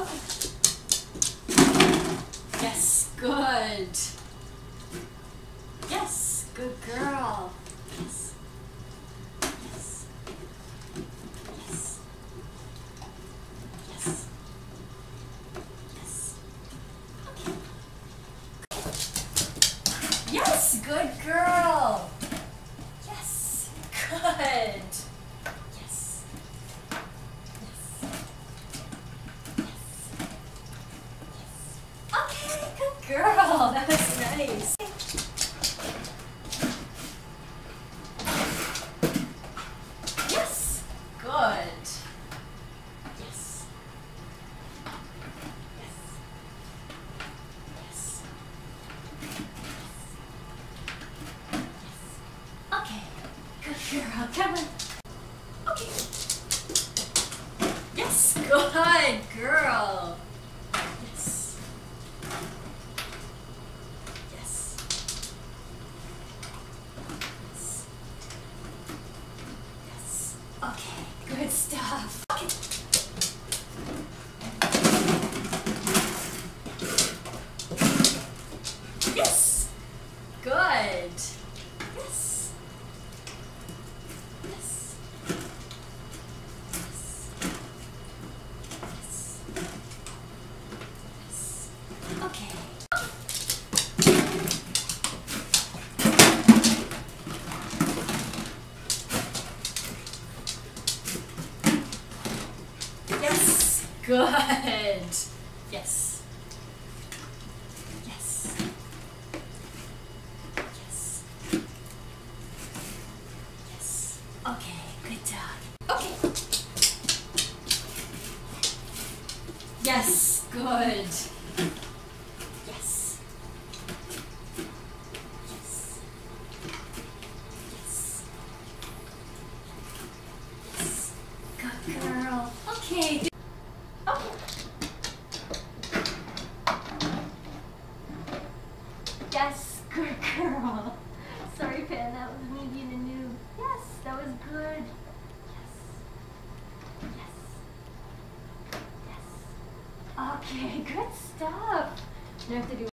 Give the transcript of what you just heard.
Okay. Yes, good. Yes, good girl. Yes. Yes. Yes. Yes. Yes. Yes, good girl. Girl. That was nice. Yes. Good. Yes. Yes. Yes. Okay. Good girl. Come on. Okay. Yes. Good girl. Yes. Yes. Yes. Yes. Okay. Good stuff. Okay. Yes. Good. Yes. Yes. Yes. Yes. Yes. Okay. Yes. Good. Yes. Yes. Yes. Yes. Okay, good dog. Okay. Yes, good. Yes. Yes. Yes. Good girl. Okay. Yes, good girl. Sorry, Pan, that was me being a noob. Yes, that was good. Yes. Yes. Yes. Okay, good stuff. Now I have to do